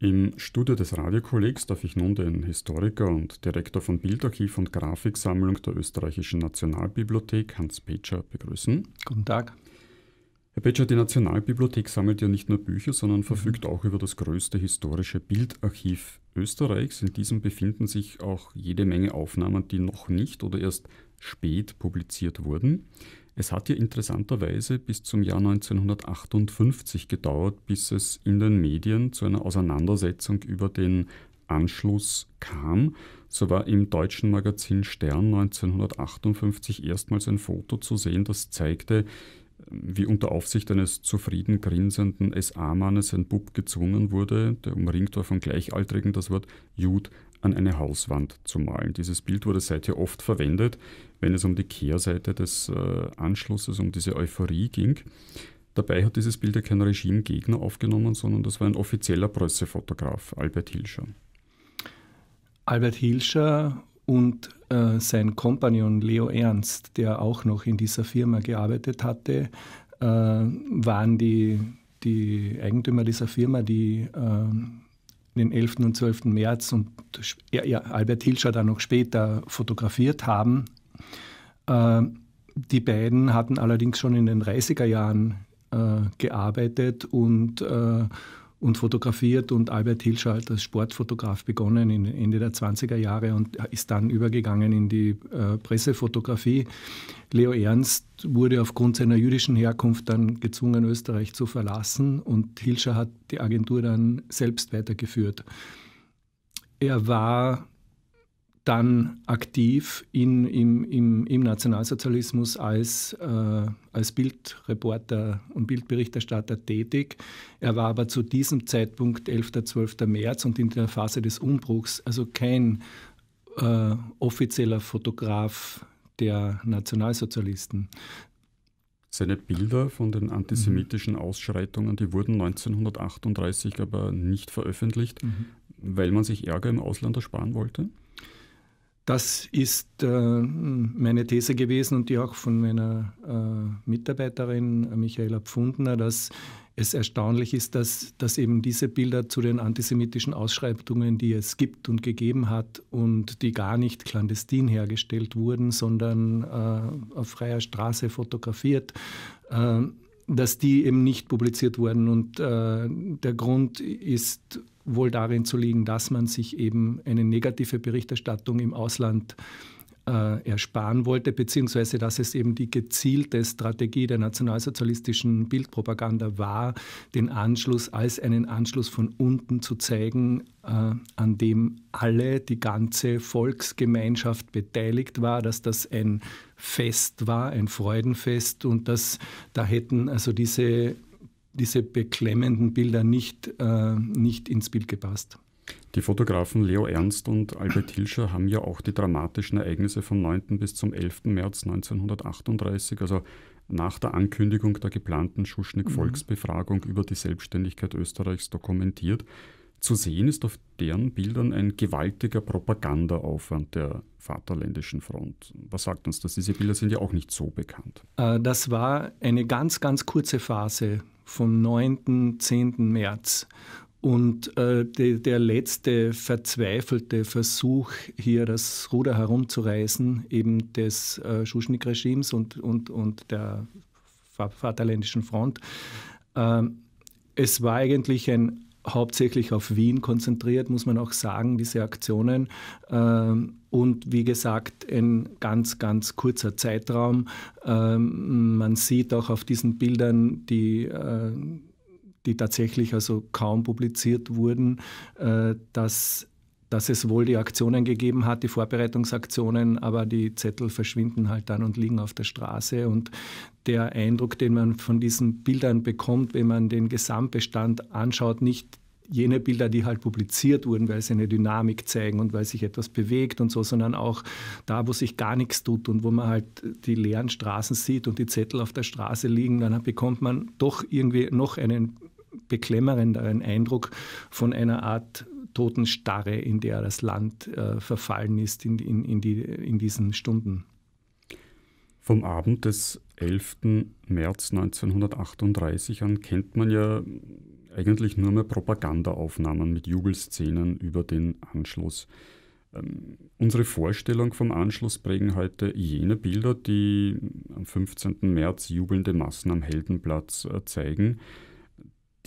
Im Studio des Radiokollegs darf ich nun den Historiker und Direktor von Bildarchiv und Grafiksammlung der Österreichischen Nationalbibliothek, Hans Petscher, begrüßen. Guten Tag. Herr Petscher, die Nationalbibliothek sammelt ja nicht nur Bücher, sondern verfügt mhm. auch über das größte historische Bildarchiv Österreichs. In diesem befinden sich auch jede Menge Aufnahmen, die noch nicht oder erst spät publiziert wurden. Es hat ja interessanterweise bis zum Jahr 1958 gedauert, bis es in den Medien zu einer Auseinandersetzung über den Anschluss kam. So war im deutschen Magazin Stern 1958 erstmals ein Foto zu sehen, das zeigte, wie unter Aufsicht eines zufrieden grinsenden SA-Mannes ein Bub gezwungen wurde, der umringt war von Gleichaltrigen, das Wort Jud an eine Hauswand zu malen. Dieses Bild wurde seither oft verwendet, wenn es um die Kehrseite des äh, Anschlusses, um diese Euphorie ging. Dabei hat dieses Bild ja kein Regimegegner aufgenommen, sondern das war ein offizieller Pressefotograf, Albert Hilscher. Albert Hilscher und äh, sein Kompagnon Leo Ernst, der auch noch in dieser Firma gearbeitet hatte, äh, waren die, die Eigentümer dieser Firma, die äh, den 11. und 12. März und Albert Hilscher dann noch später fotografiert haben. Äh, die beiden hatten allerdings schon in den 30er Jahren äh, gearbeitet und, äh, und fotografiert und Albert Hilscher hat als Sportfotograf begonnen in Ende der 20er Jahre und ist dann übergegangen in die äh, Pressefotografie. Leo Ernst wurde aufgrund seiner jüdischen Herkunft dann gezwungen, Österreich zu verlassen und Hilscher hat die Agentur dann selbst weitergeführt. Er war dann aktiv in, im, im, im, Nationalsozialismus als, äh, als Bildreporter und Bildberichterstatter tätig. Er war aber zu diesem Zeitpunkt 11. 12. März und in der Phase des Umbruchs also kein äh, offizieller Fotograf der Nationalsozialisten. Seine Bilder von den antisemitischen mhm. Ausschreitungen, die wurden 1938 aber nicht veröffentlicht, mhm. weil man sich Ärger im Ausland ersparen wollte? Das ist äh, meine These gewesen und die auch von meiner äh, Mitarbeiterin Michaela Pfundner, dass es erstaunlich ist, dass, dass eben diese Bilder zu den antisemitischen Ausschreibungen, die es gibt und gegeben hat und die gar nicht clandestin hergestellt wurden, sondern äh, auf freier Straße fotografiert, äh, dass die eben nicht publiziert wurden. Und äh, der Grund ist wohl darin zu liegen, dass man sich eben eine negative Berichterstattung im Ausland äh, ersparen wollte, beziehungsweise dass es eben die gezielte Strategie der nationalsozialistischen Bildpropaganda war, den Anschluss als einen Anschluss von unten zu zeigen, äh, an dem alle, die ganze Volksgemeinschaft beteiligt war, dass das ein Fest war, ein Freudenfest und dass da hätten also diese diese beklemmenden Bilder nicht, äh, nicht ins Bild gepasst. Die Fotografen Leo Ernst und Albert Hilscher haben ja auch die dramatischen Ereignisse vom 9. bis zum 11. März 1938, also nach der Ankündigung der geplanten Schuschnigg-Volksbefragung mhm. über die Selbstständigkeit Österreichs dokumentiert. Zu sehen ist auf deren Bildern ein gewaltiger Propagandaaufwand der Vaterländischen Front. Was sagt uns das? Diese Bilder sind ja auch nicht so bekannt. Äh, das war eine ganz, ganz kurze Phase vom 9. 10. März. Und äh, de, der letzte verzweifelte Versuch, hier das Ruder herumzureißen, eben des äh, Schuschnigg-Regimes und, und, und der Vaterländischen Front, äh, es war eigentlich ein hauptsächlich auf Wien konzentriert, muss man auch sagen, diese Aktionen. Ähm, und wie gesagt, ein ganz, ganz kurzer Zeitraum. Ähm, man sieht auch auf diesen Bildern, die, äh, die tatsächlich also kaum publiziert wurden, äh, dass dass es wohl die Aktionen gegeben hat, die Vorbereitungsaktionen, aber die Zettel verschwinden halt dann und liegen auf der Straße. Und der Eindruck, den man von diesen Bildern bekommt, wenn man den Gesamtbestand anschaut, nicht jene Bilder, die halt publiziert wurden, weil sie eine Dynamik zeigen und weil sich etwas bewegt und so, sondern auch da, wo sich gar nichts tut und wo man halt die leeren Straßen sieht und die Zettel auf der Straße liegen, dann bekommt man doch irgendwie noch einen beklemmernderen Eindruck von einer Art Totenstarre, in der das Land äh, verfallen ist in, in, in, die, in diesen Stunden. Vom Abend des 11. März 1938 an kennt man ja eigentlich nur mehr Propagandaaufnahmen mit Jubelszenen über den Anschluss. Ähm, unsere Vorstellung vom Anschluss prägen heute jene Bilder, die am 15. März jubelnde Massen am Heldenplatz äh, zeigen.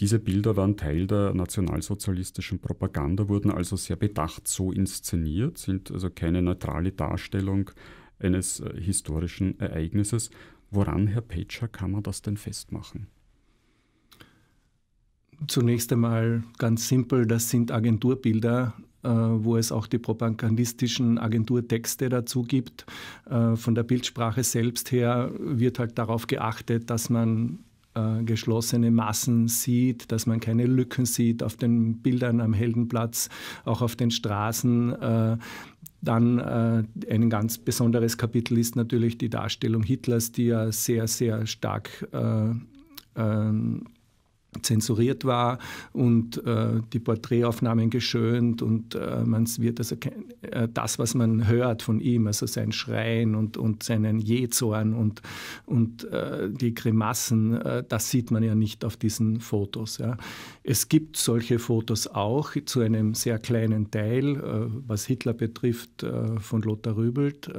Diese Bilder waren Teil der nationalsozialistischen Propaganda, wurden also sehr bedacht so inszeniert, sind also keine neutrale Darstellung eines äh, historischen Ereignisses. Woran, Herr Petscher, kann man das denn festmachen? Zunächst einmal ganz simpel, das sind Agenturbilder, äh, wo es auch die propagandistischen Agenturtexte dazu gibt. Äh, von der Bildsprache selbst her wird halt darauf geachtet, dass man äh, geschlossene Massen sieht, dass man keine Lücken sieht auf den Bildern am Heldenplatz, auch auf den Straßen. Dann äh, ein ganz besonderes Kapitel ist natürlich die Darstellung Hitlers, die ja sehr, sehr stark äh, äh, zensuriert war und äh, die Porträtaufnahmen geschönt und äh, man wird also äh, das, was man hört von ihm, also sein Schreien und, und seinen Jezorn und, und äh, die Grimassen, äh, das sieht man ja nicht auf diesen Fotos. Ja. Es gibt solche Fotos auch zu einem sehr kleinen Teil, äh, was Hitler betrifft, von Lothar Rübelt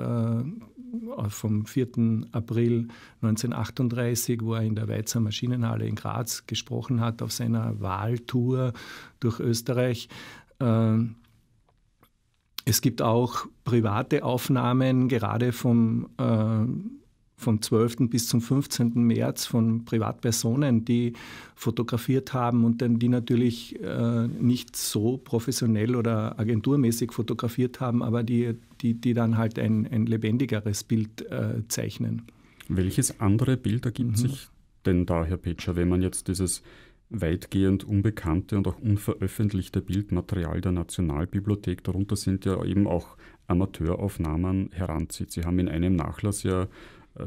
vom 4. April 1938, wo er in der Weizer Maschinenhalle in Graz gesprochen hat auf seiner Wahltour durch Österreich. Ähm, es gibt auch private Aufnahmen, gerade vom äh, vom 12. bis zum 15. März von Privatpersonen, die fotografiert haben und dann die natürlich äh, nicht so professionell oder agenturmäßig fotografiert haben, aber die, die, die dann halt ein, ein lebendigeres Bild äh, zeichnen. Welches andere Bild ergibt mhm. sich denn da, Herr Petscher, wenn man jetzt dieses weitgehend unbekannte und auch unveröffentlichte Bildmaterial der Nationalbibliothek, darunter sind ja eben auch Amateuraufnahmen heranzieht. Sie haben in einem Nachlass ja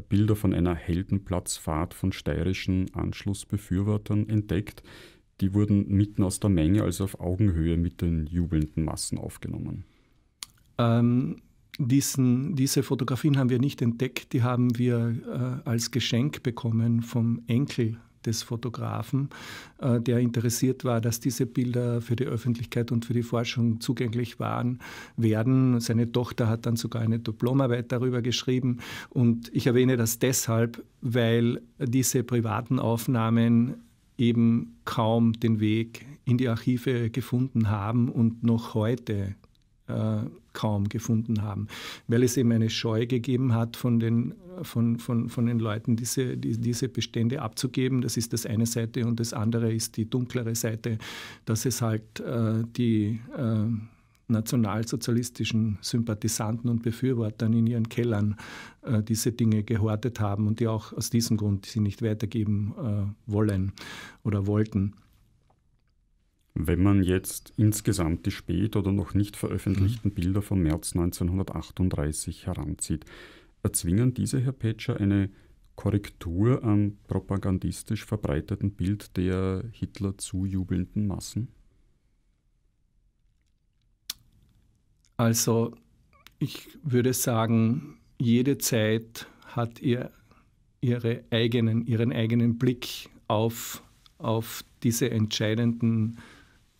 Bilder von einer Heldenplatzfahrt von steirischen Anschlussbefürwortern entdeckt. Die wurden mitten aus der Menge, also auf Augenhöhe mit den jubelnden Massen aufgenommen. Ähm, diesen, diese Fotografien haben wir nicht entdeckt, die haben wir äh, als Geschenk bekommen vom Enkel des Fotografen, äh, der interessiert war, dass diese Bilder für die Öffentlichkeit und für die Forschung zugänglich waren, werden. Seine Tochter hat dann sogar eine Diplomarbeit darüber geschrieben. Und ich erwähne das deshalb, weil diese privaten Aufnahmen eben kaum den Weg in die Archive gefunden haben und noch heute kaum gefunden haben, weil es eben eine Scheu gegeben hat von den, von, von, von den Leuten, diese, die, diese Bestände abzugeben. Das ist das eine Seite und das andere ist die dunklere Seite, dass es halt äh, die äh, nationalsozialistischen Sympathisanten und Befürwortern in ihren Kellern äh, diese Dinge gehortet haben und die auch aus diesem Grund sie nicht weitergeben äh, wollen oder wollten. Wenn man jetzt insgesamt die spät oder noch nicht veröffentlichten mhm. Bilder vom März 1938 heranzieht, erzwingen diese, Herr Petscher, eine Korrektur am propagandistisch verbreiteten Bild der Hitler zujubelnden Massen? Also ich würde sagen, jede Zeit hat ihr, ihre eigenen, ihren eigenen Blick auf, auf diese entscheidenden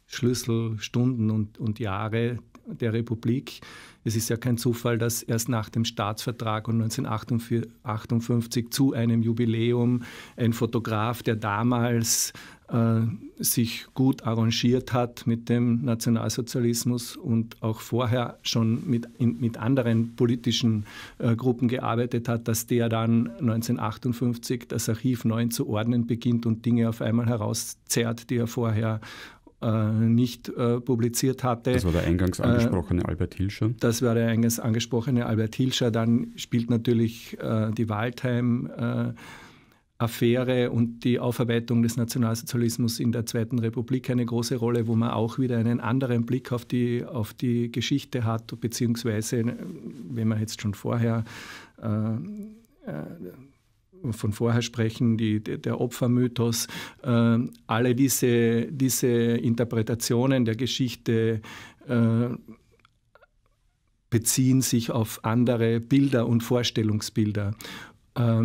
Schlüsselstunden und, und Jahre der Republik. Es ist ja kein Zufall, dass erst nach dem Staatsvertrag und 1958 zu einem Jubiläum ein Fotograf, der damals äh, sich gut arrangiert hat mit dem Nationalsozialismus und auch vorher schon mit, in, mit anderen politischen äh, Gruppen gearbeitet hat, dass der dann 1958 das Archiv neu zu ordnen beginnt und Dinge auf einmal herauszerrt, die er vorher nicht äh, publiziert hatte. Das war der eingangs angesprochene äh, Albert Hilscher. Das war der eingangs angesprochene Albert Hilscher. Dann spielt natürlich äh, die Waldheim. Äh, Affäre und die Aufarbeitung des Nationalsozialismus in der Zweiten Republik eine große Rolle, wo man auch wieder einen anderen Blick auf die, auf die Geschichte hat, beziehungsweise, wenn man jetzt schon vorher äh, von vorher sprechen, die, der Opfermythos, äh, alle diese, diese Interpretationen der Geschichte äh, beziehen sich auf andere Bilder und Vorstellungsbilder. Äh,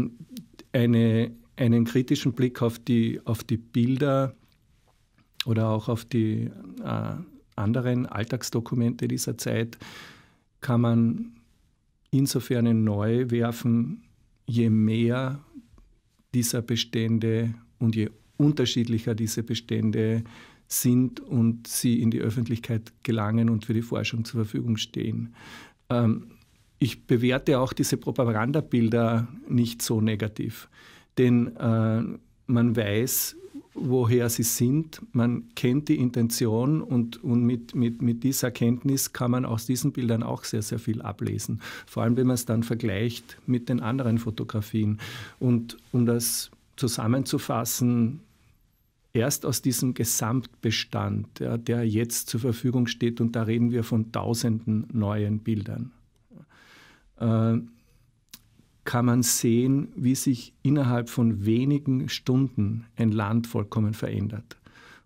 eine, einen kritischen Blick auf die, auf die Bilder oder auch auf die äh, anderen Alltagsdokumente dieser Zeit kann man insofern neu werfen, je mehr dieser Bestände und je unterschiedlicher diese Bestände sind und sie in die Öffentlichkeit gelangen und für die Forschung zur Verfügung stehen. Ähm, ich bewerte auch diese Propagandabilder nicht so negativ, denn äh, man weiß, woher sie sind, man kennt die Intention und, und mit, mit, mit dieser Kenntnis kann man aus diesen Bildern auch sehr, sehr viel ablesen. Vor allem, wenn man es dann vergleicht mit den anderen Fotografien. Und um das zusammenzufassen, erst aus diesem Gesamtbestand, ja, der jetzt zur Verfügung steht, und da reden wir von tausenden neuen Bildern, äh, kann man sehen, wie sich innerhalb von wenigen Stunden ein Land vollkommen verändert.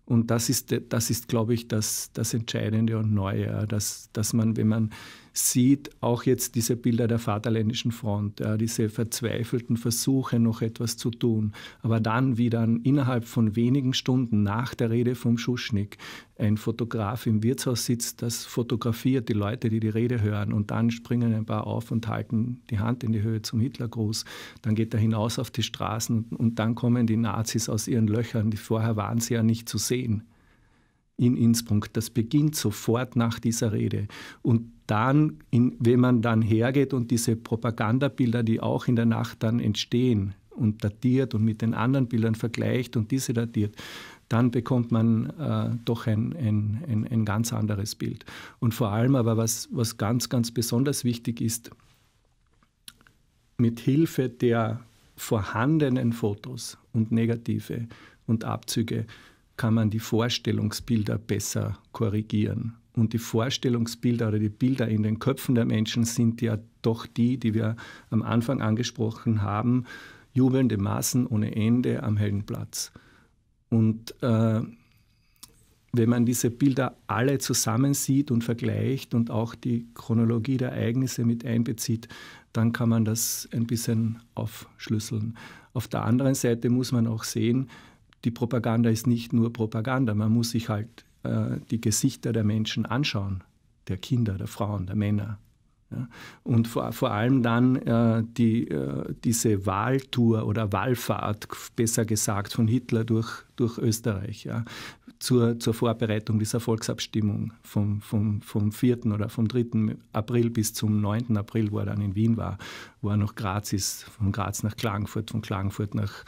Und das ist, das ist glaube ich, das, das Entscheidende und Neue, dass, dass man, wenn man sieht, auch jetzt diese Bilder der Vaterländischen Front, ja, diese verzweifelten Versuche, noch etwas zu tun, aber dann, wie dann innerhalb von wenigen Stunden nach der Rede vom Schuschnigg ein Fotograf im Wirtshaus sitzt, das fotografiert die Leute, die die Rede hören und dann springen ein paar auf und halten die Hand in die Höhe zum Hitlergruß. Dann geht er hinaus auf die Straßen und, dann kommen die Nazis aus ihren Löchern, die vorher waren sie ja nicht zu sehen in Innsbruck. Das beginnt sofort nach dieser Rede. Und dann, in, wenn man dann hergeht und diese Propagandabilder, die auch in der Nacht dann entstehen und datiert und mit den anderen Bildern vergleicht und diese datiert, dann bekommt man äh, doch ein, ein, ein, ein, ganz anderes Bild. Und vor allem aber, was, was ganz, ganz besonders wichtig ist, mit Hilfe der vorhandenen Fotos und Negative und Abzüge kann man die Vorstellungsbilder besser korrigieren. Und die Vorstellungsbilder oder die Bilder in den Köpfen der Menschen sind ja doch die, die wir am Anfang angesprochen haben, jubelnde Massen ohne Ende am hellen Platz. Und äh, wenn man diese Bilder alle zusammensieht und vergleicht und auch die Chronologie der Ereignisse mit einbezieht, dann kann man das ein bisschen aufschlüsseln. Auf der anderen Seite muss man auch sehen, die Propaganda ist nicht nur Propaganda. Man muss sich halt äh, die Gesichter der Menschen anschauen, der Kinder, der Frauen, der Männer. Ja. Und vor, vor, allem dann äh, die, äh, diese Wahltour oder Wallfahrt, besser gesagt, von Hitler durch, durch Österreich ja, zur, zur Vorbereitung dieser Volksabstimmung vom, vom, vom 4. oder vom 3. April bis zum 9. April, wo er dann in Wien war, wo er nach Graz ist, von Graz nach Klagenfurt, von Klagenfurt nach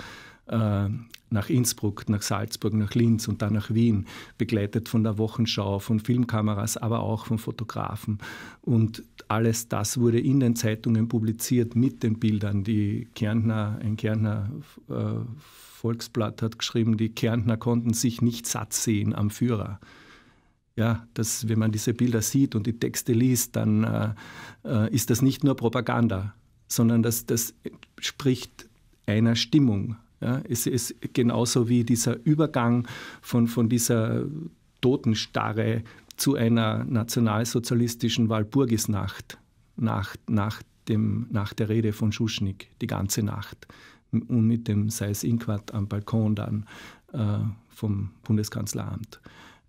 äh, nach Innsbruck, nach Salzburg, nach Linz und dann nach Wien, begleitet von der Wochenschau, von Filmkameras, aber auch von Fotografen. Und alles das wurde in den Zeitungen publiziert mit den Bildern. Die Kärntner, ein Kärntner äh, Volksblatt hat geschrieben, die Kärntner konnten sich nicht satt sehen am Führer. Ja, das, wenn man diese Bilder sieht und die Texte liest, dann äh, äh ist das nicht nur Propaganda, sondern das, das spricht einer Stimmung, ja, es ist genauso wie dieser Übergang von, von dieser Totenstarre zu einer nationalsozialistischen Walpurgisnacht nach, nach, dem, nach der Rede von Schuschnigg, die ganze Nacht. Und mit dem Seis Inquart am Balkon dann äh, vom Bundeskanzleramt.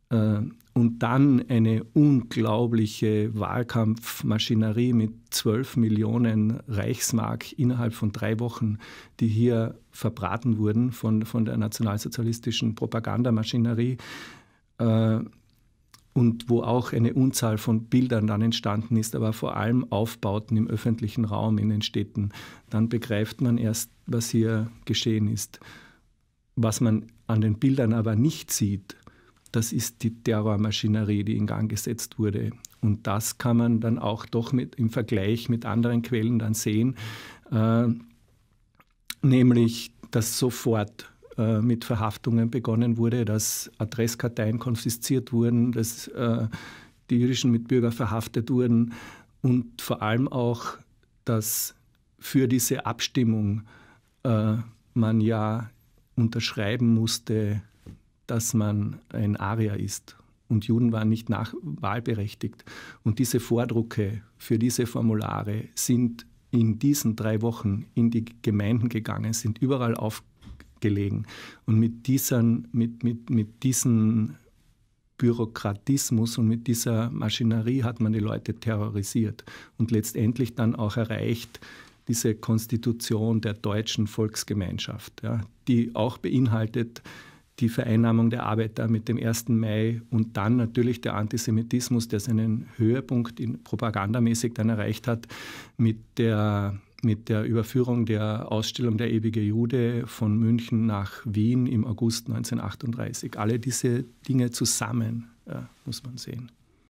Äh, und dann eine unglaubliche Wahlkampfmaschinerie mit 12 Millionen Reichsmark innerhalb von drei Wochen, die hier verbraten wurden von, von der nationalsozialistischen Propagandamaschinerie. Äh, und wo auch eine Unzahl von Bildern dann entstanden ist, aber vor allem Aufbauten im öffentlichen Raum in den Städten, dann begreift man erst, was hier geschehen ist. Was man an den Bildern aber nicht sieht, das ist die Terrormaschinerie, die in Gang gesetzt wurde. Und das kann man dann auch doch mit, im Vergleich mit anderen Quellen dann sehen, äh, nämlich, dass sofort äh, mit Verhaftungen begonnen wurde, dass Adresskarteien konfisziert wurden, dass äh, die jüdischen Mitbürger verhaftet wurden und vor allem auch, dass für diese Abstimmung äh, man ja unterschreiben musste, dass man ein Arier ist. Und Juden waren nicht nach wahlberechtigt. Und diese Vordrucke für diese Formulare sind in diesen drei Wochen in die Gemeinden gegangen, sind überall auf, gelegen. Und mit, diesen, mit, mit, mit diesem Bürokratismus und mit dieser Maschinerie hat man die Leute terrorisiert und letztendlich dann auch erreicht, diese Konstitution der deutschen Volksgemeinschaft, ja, die auch beinhaltet die Vereinnahmung der Arbeiter mit dem 1. Mai und dann natürlich der Antisemitismus, der seinen Höhepunkt in propagandamäßig dann erreicht hat mit der, mit der Überführung der Ausstellung Der ewige Jude von München nach Wien im August 1938. Alle diese Dinge zusammen ja, muss man sehen.